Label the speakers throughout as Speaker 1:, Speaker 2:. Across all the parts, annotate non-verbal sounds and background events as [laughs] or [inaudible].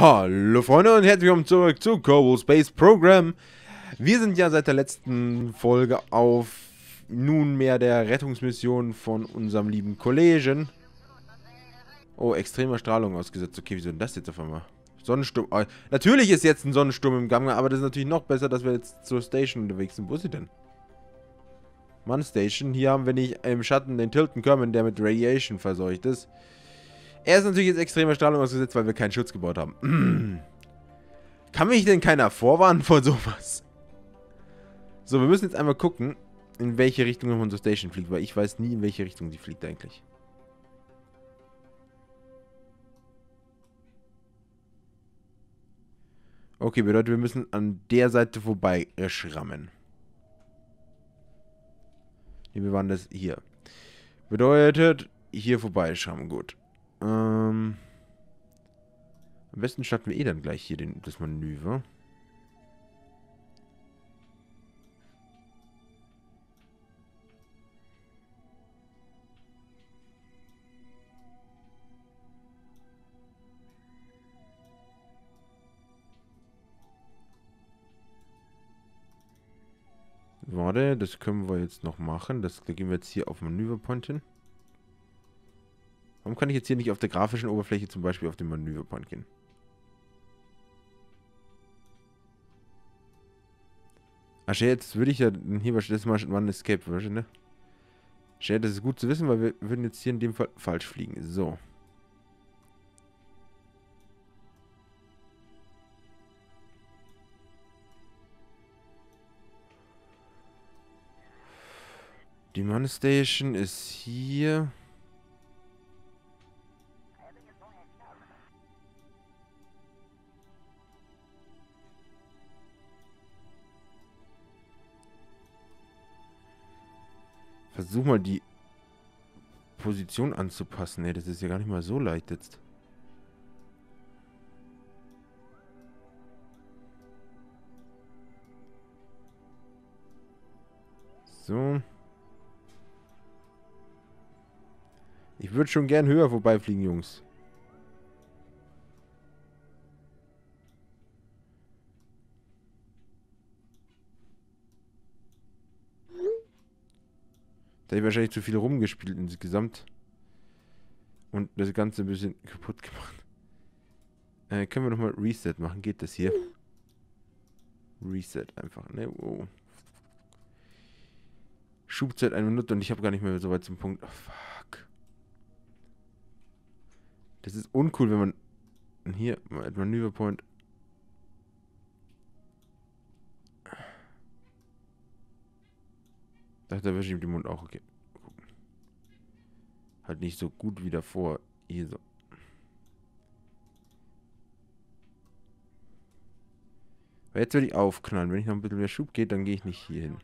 Speaker 1: Hallo Freunde und herzlich willkommen zurück zu Kerbal Space Program. Wir sind ja seit der letzten Folge auf nunmehr der Rettungsmission von unserem lieben Kollegen. Oh, extremer Strahlung ausgesetzt. Okay, wieso denn das jetzt auf einmal? Sonnensturm. Oh, natürlich ist jetzt ein Sonnensturm im Gang, aber das ist natürlich noch besser, dass wir jetzt zur Station unterwegs sind. Wo ist sie denn? Mann Station. Hier haben wir nicht im Schatten den Tilton Kerman, der mit Radiation verseucht ist. Er ist natürlich jetzt extremer Strahlung ausgesetzt, weil wir keinen Schutz gebaut haben. [clears throat] Kann mich denn keiner vorwarnen vor sowas? So, wir müssen jetzt einmal gucken, in welche Richtung unsere Station fliegt, weil ich weiß nie, in welche Richtung sie fliegt eigentlich. Okay, bedeutet, wir müssen an der Seite vorbei schrammen. Nee, wir waren das hier. Bedeutet, hier vorbei schrammen, gut. Ähm, am besten starten wir eh dann gleich hier den, das Manöver. Warte, das können wir jetzt noch machen. Das, da gehen wir jetzt hier auf Manöverpoint hin. Warum kann ich jetzt hier nicht auf der grafischen Oberfläche zum Beispiel auf den Manöverpoint gehen? Ach, jetzt würde ich ja hier das mal eine Escape Version, ne? Share, das ist gut zu wissen, weil wir würden jetzt hier in dem Fall falsch fliegen. So. Die Mann Station ist hier. Versuch mal die Position anzupassen. Ey, das ist ja gar nicht mal so leicht jetzt. So. Ich würde schon gern höher vorbeifliegen, Jungs. Da habe ich wahrscheinlich zu viel rumgespielt insgesamt. Und das Ganze ein bisschen [laughs] kaputt gemacht. Äh, können wir nochmal Reset machen? Geht das hier? Reset einfach. Ne, wow. Schubzeit eine Minute und ich habe gar nicht mehr so weit zum Punkt. Oh, fuck. Das ist uncool, wenn man hier Manöverpoint. Dachte, da wische ich den Mund auch. Okay. Gucken. Halt nicht so gut wie davor. Hier so. Aber jetzt will ich aufknallen. Wenn ich noch ein bisschen mehr Schub geht, dann gehe ich nicht hier hin.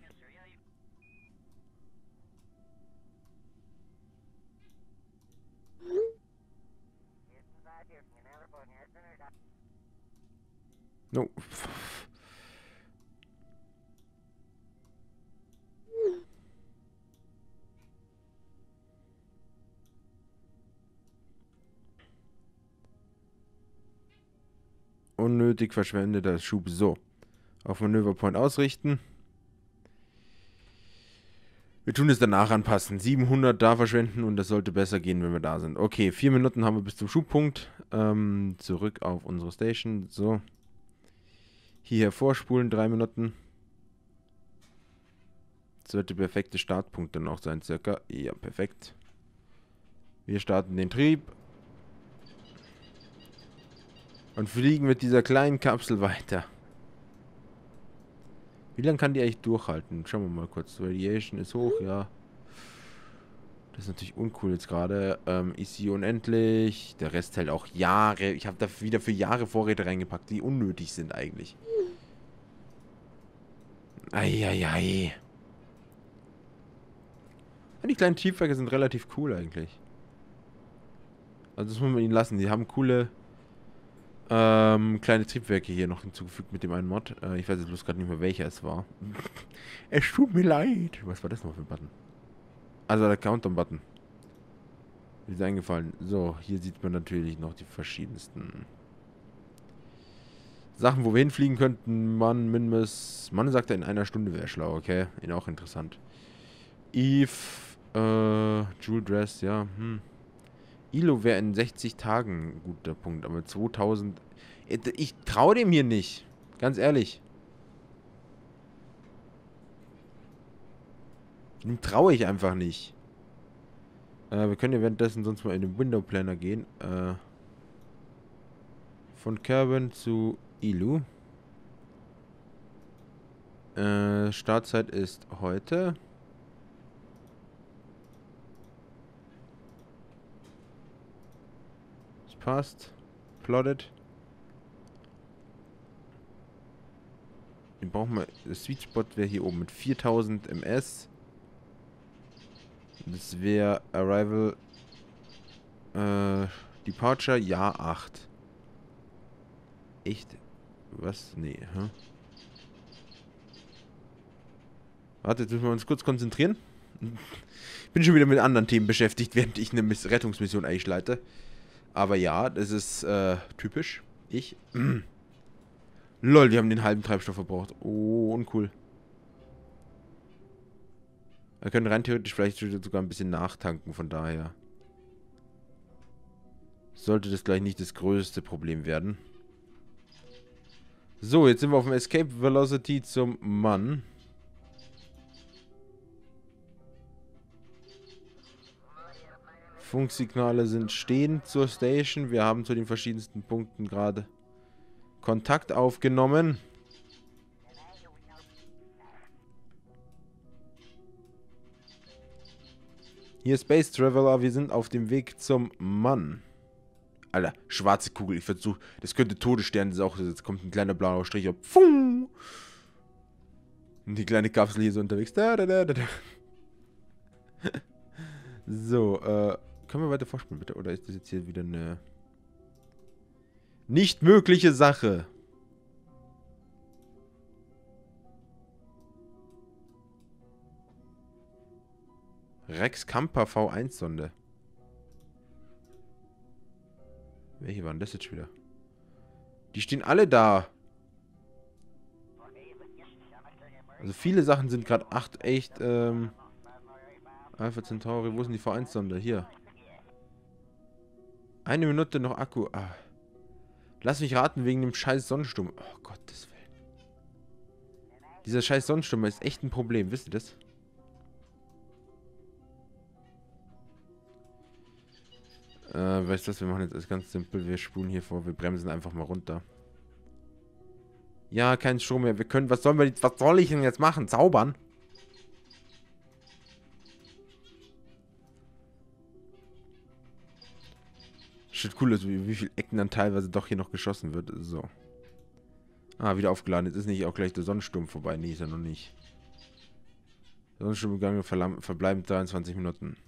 Speaker 1: No. Unnötig verschwendeter Schub. So. Auf Manöverpoint ausrichten. Wir tun es danach anpassen. 700 da verschwenden und das sollte besser gehen, wenn wir da sind. Okay, vier Minuten haben wir bis zum Schubpunkt. Ähm, zurück auf unsere Station. So. Hier vorspulen, drei Minuten. Sollte perfekte Startpunkt dann auch sein, circa. Ja, perfekt. Wir starten den Trieb. Und fliegen mit dieser kleinen Kapsel weiter. Wie lange kann die eigentlich durchhalten? Schauen wir mal kurz. Radiation ist hoch, ja. Das ist natürlich uncool jetzt gerade. Ähm, ist sie unendlich. Der Rest hält auch Jahre. Ich habe da wieder für Jahre Vorräte reingepackt, die unnötig sind eigentlich. Eieiei. Ja, die kleinen Triebwerke sind relativ cool eigentlich. Also das muss man ihnen lassen. Die haben coole ähm, kleine Triebwerke hier noch hinzugefügt mit dem einen Mod. Äh, ich weiß jetzt bloß gerade nicht mehr, welcher es war. [laughs] es tut mir leid. Was war das noch für ein Button? Also der Countdown-Button. Ist eingefallen. So, hier sieht man natürlich noch die verschiedensten Sachen, wo wir hinfliegen könnten. Mann, Minmus. Mann sagt, in einer Stunde wäre schlau, okay. Ihn auch interessant. Eve, äh, Jewel Dress, ja, hm. Ilo wäre in 60 Tagen ein guter Punkt, aber 2000... Äh, ich traue dem hier nicht. Ganz ehrlich. Dem traue ich einfach nicht. Äh, wir können währenddessen sonst mal in den Window Planner gehen. Äh, von Kerbin zu Ilu. Äh, Startzeit ist heute. Das passt. Plotted. Den brauchen wir. Der Sweet Spot wäre hier oben mit 4000 MS. Das wäre Arrival. Äh, Departure, ja 8. Echt? Was? Nee, hä? Warte, jetzt müssen wir uns kurz konzentrieren. Ich [laughs] bin schon wieder mit anderen Themen beschäftigt, während ich eine Rettungsmission eigentlich leite. Aber ja, das ist äh, typisch. Ich. [clears throat] Lol, wir haben den halben Treibstoff verbraucht. Oh, uncool. Wir können rein theoretisch vielleicht sogar ein bisschen nachtanken, von daher. Sollte das gleich nicht das größte Problem werden. So, jetzt sind wir auf dem Escape Velocity zum Mann. Funksignale sind stehend zur Station. Wir haben zu den verschiedensten Punkten gerade Kontakt aufgenommen. Hier Space Traveler, wir sind auf dem Weg zum Mann. Alter, schwarze Kugel. Ich versuche, das könnte Todesstern sein. Jetzt kommt ein kleiner blauer Strich auf. Und die kleine Kapsel hier so unterwegs. Da, da, da, da. [laughs] so, äh, können wir weiter vorspielen, bitte? Oder ist das jetzt hier wieder eine nicht mögliche Sache? Rex Kamper V1-Sonde. Welche waren das jetzt wieder? Die stehen alle da. Also viele Sachen sind gerade 8 echt, ähm... Alpha Centauri, wo denn die V1-Sonde? Hier. Eine Minute noch Akku. Ah. Lass mich raten, wegen dem scheiß Sonnensturm. Oh Gottes Willen. Dieser scheiß Sonnensturm ist echt ein Problem, wisst ihr das? Äh, weißt du was, wir machen jetzt alles ganz simpel. Wir spulen hier vor, wir bremsen einfach mal runter. Ja, kein Strom mehr. Wir können, was sollen wir, was soll ich denn jetzt machen? Zaubern? Shit, cool ist, wie, wie viel Ecken dann teilweise doch hier noch geschossen wird. So. Ah, wieder aufgeladen. Jetzt ist nicht auch gleich der Sonnensturm vorbei. Nee, ist er noch nicht. Sonnensturm gegangen, verbleiben 23 Minuten.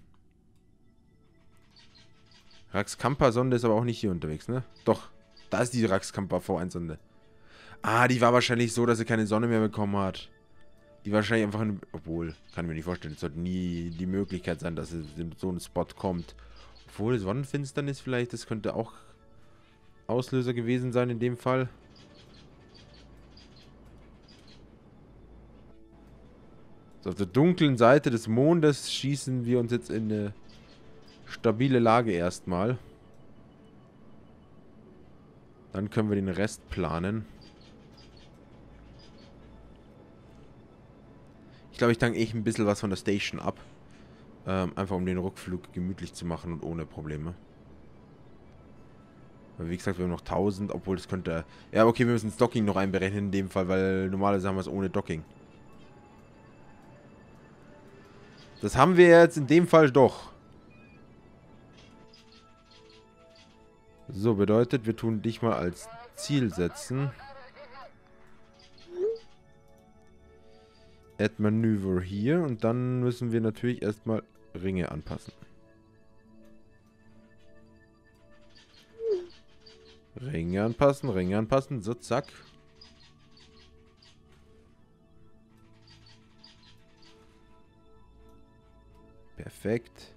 Speaker 1: Raxkampa-Sonde ist aber auch nicht hier unterwegs, ne? Doch, da ist die Raxkampa V1-Sonde. Ah, die war wahrscheinlich so, dass sie keine Sonne mehr bekommen hat. Die wahrscheinlich einfach in... Obwohl, kann ich mir nicht vorstellen. Es sollte nie die Möglichkeit sein, dass es in so einen Spot kommt. Obwohl, Sonnenfinsternis vielleicht, das könnte auch Auslöser gewesen sein in dem Fall. So, auf der dunklen Seite des Mondes schießen wir uns jetzt in eine stabile Lage erstmal. Dann können wir den Rest planen. Ich glaube, ich tanke ich ein bisschen was von der Station ab. Ähm, einfach um den Rückflug gemütlich zu machen und ohne Probleme. Weil wie gesagt, wir haben noch 1000, obwohl das könnte... Ja, okay, wir müssen das Docking noch einberechnen in dem Fall, weil normalerweise haben wir es ohne Docking. Das haben wir jetzt in dem Fall doch. So, bedeutet, wir tun dich mal als Ziel setzen. Add Manöver hier und dann müssen wir natürlich erstmal Ringe anpassen. Ringe anpassen, Ringe anpassen, so zack. Perfekt.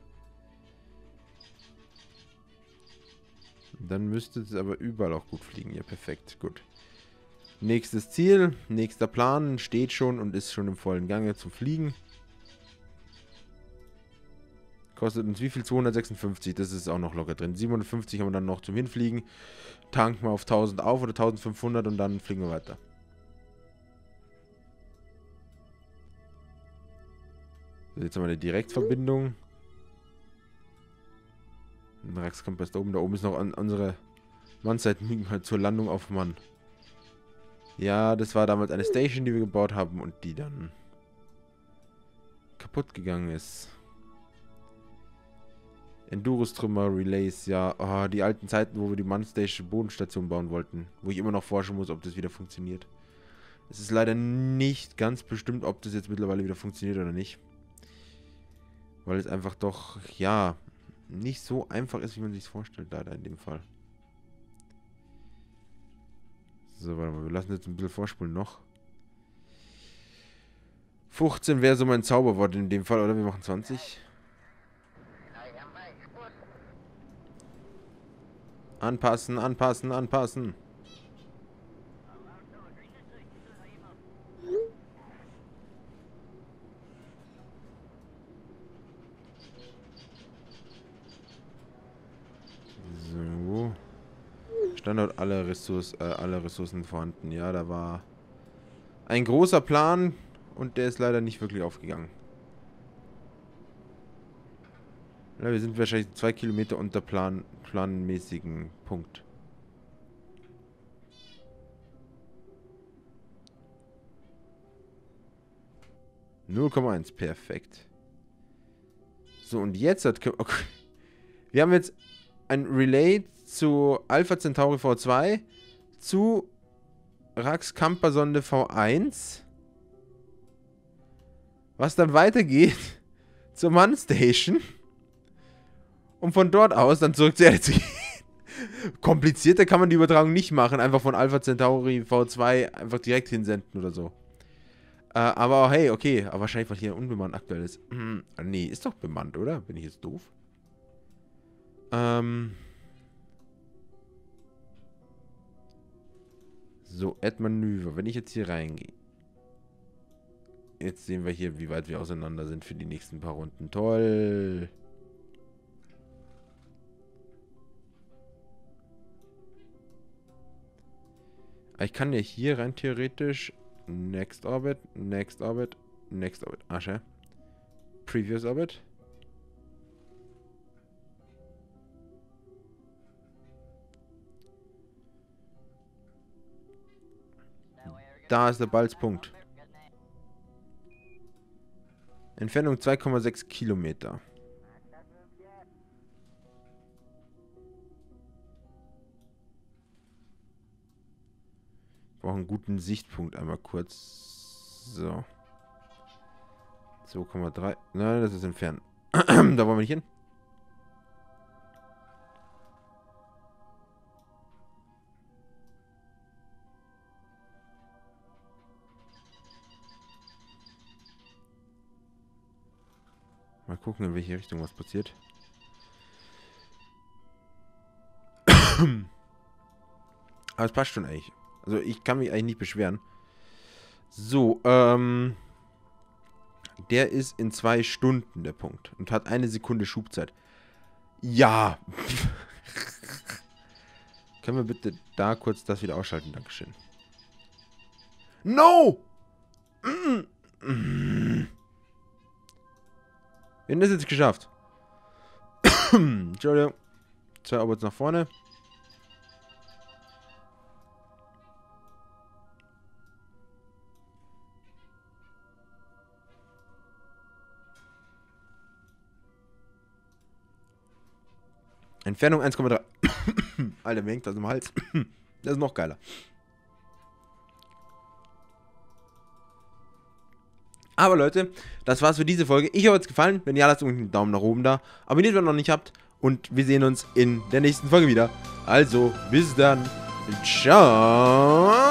Speaker 1: Dann müsste es aber überall auch gut fliegen. Ja, perfekt. Gut. Nächstes Ziel, nächster Plan steht schon und ist schon im vollen Gange zum Fliegen. Kostet uns wie viel? 256, das ist auch noch locker drin. 750 haben wir dann noch zum Hinfliegen. Tanken wir auf 1000 auf oder 1500 und dann fliegen wir weiter. So, jetzt haben wir eine Direktverbindung. Ein Raxkompass da oben. Da oben ist noch an unsere Mannseiten halt zur Landung auf Mann. Ja, das war damals eine Station, die wir gebaut haben und die dann kaputt gegangen ist. Endurus-Trümmer, Relays, ja. Oh, die alten Zeiten, wo wir die Mannstation Bodenstation bauen wollten. Wo ich immer noch forschen muss, ob das wieder funktioniert. Es ist leider nicht ganz bestimmt, ob das jetzt mittlerweile wieder funktioniert oder nicht. Weil es einfach doch, ja, nicht so einfach ist, wie man sich vorstellt, leider in dem Fall. So, warte mal, wir lassen jetzt ein bisschen vorspulen noch. 15 wäre so mein Zauberwort in dem Fall, oder? Wir machen 20. Anpassen, anpassen, anpassen. So. Standort alle, Ressource, äh, alle Ressourcen vorhanden. Ja, da war ein großer Plan und der ist leider nicht wirklich aufgegangen. Ja, wir sind wahrscheinlich zwei Kilometer unter Plan, planmäßigen Punkt. Null perfekt. So, und jetzt hat... Okay. Wir haben jetzt ein Relay zu Alpha Centauri V2 zu Rax Camper Sonde V1. Was dann weitergeht [laughs] zur Mann Station. Und von dort aus dann zurück zu gehen. [laughs] Komplizierter kann man die Übertragung nicht machen. Einfach von Alpha Centauri V2 einfach direkt hinsenden oder so. Äh, aber hey, okay. Aber wahrscheinlich, weil hier unbemannt aktuell ist. Hm, nee, ist doch bemannt, oder? Bin ich jetzt doof? Ähm. So, Add Manöver. Wenn ich jetzt hier reingehe. Jetzt sehen wir hier, wie weit wir auseinander sind für die nächsten paar Runden. Toll. Ich kann ja hier rein theoretisch Next Orbit, Next Orbit, Next Orbit. Asche. Previous Orbit. Da ist der Balzpunkt. Entfernung 2,6 Kilometer. Brauche einen guten Sichtpunkt einmal kurz. So. 2,3. Nein, das ist entfernt. [clears throat] da wollen wir nicht hin. Mal gucken, in welche Richtung was passiert. [clears throat] Aber es passt schon eigentlich. Also ich kann mich eigentlich nicht beschweren. So, ähm... Der ist in zwei Stunden, der Punkt. Und hat eine Sekunde Schubzeit. Ja. [laughs] Können wir bitte da kurz das wieder ausschalten? Dankeschön. No! Mm -mm. Wir haben das jetzt geschafft. [coughs] Entschuldigung. Zwei Obots nach vorne. Entfernung 1,3. [coughs] Alter, mir hängt das im Hals. [coughs] das ist noch geiler. Aber Leute, das war's für diese Folge. Ich hoffe, es gefallen. Wenn ja, lasst unten einen Daumen nach oben da. Abonniert, wenn ihr noch nicht habt. Und wir sehen uns in der nächsten Folge wieder. Also, bis dann. Ciao.